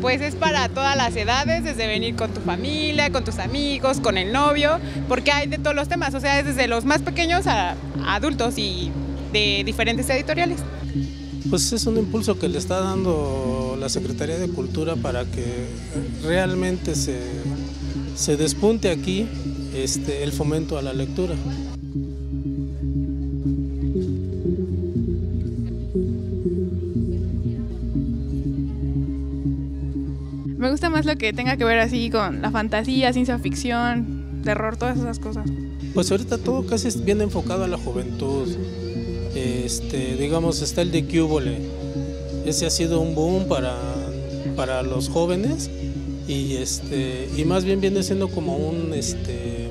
Pues es para todas las edades, desde venir con tu familia, con tus amigos, con el novio, porque hay de todos los temas, o sea, es desde los más pequeños a, adultos y de diferentes editoriales. Pues es un impulso que le está dando la Secretaría de Cultura para que realmente se, se despunte aquí este, el fomento a la lectura. Me gusta más lo que tenga que ver así con la fantasía, ciencia ficción, terror, todas esas cosas. Pues ahorita todo casi viene enfocado a la juventud. Este, digamos, está el de Cubole. Ese ha sido un boom para, para los jóvenes y, este, y más bien viene siendo como un, este,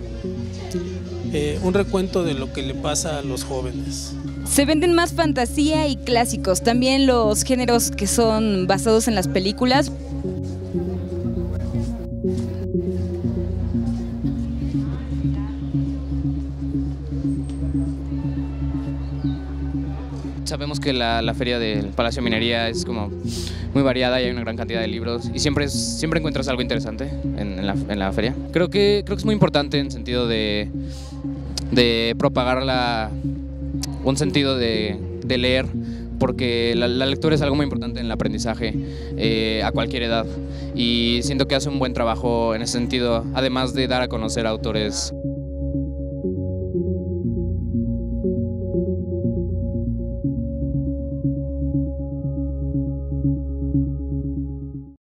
eh, un recuento de lo que le pasa a los jóvenes. Se venden más fantasía y clásicos, también los géneros que son basados en las películas. Sabemos que la, feria del Palacio de Minería es como muy variada y hay una gran cantidad de libros y siempre, siempre encuentras algo interesante en, la, feria. Creo que, creo que es muy importante en sentido de, de propagar la, un sentido de, leer porque la, lectura es algo muy importante en el aprendizaje eh, a cualquier edad y siento que hace un buen trabajo en ese sentido, además de dar a conocer autores